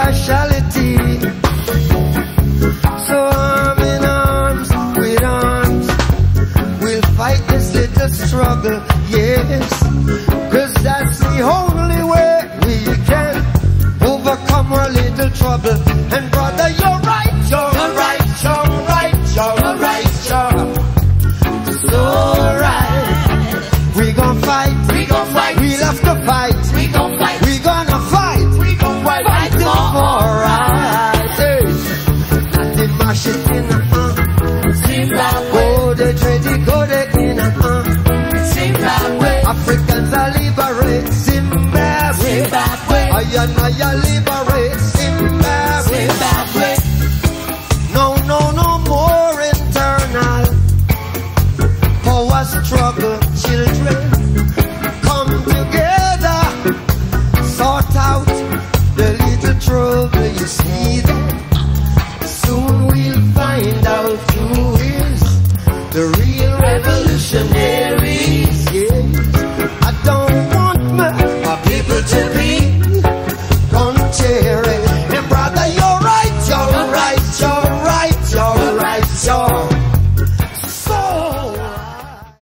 partiality. So arm in arms with arms, we'll fight this little struggle, yes. Cause that's the only way we can overcome our little trouble. And brother, you're right, you're right, you're right, you're right, you're so right. We gon' fight, we gon' fight. Africans are liberate Zimbabwe. Zimbabwe. I and I are liberate Zimbabwe. Zimbabwe. No, no, no more internal power struggle, children. Come together, sort out the little trouble you see there. Soon we'll find out who is the real.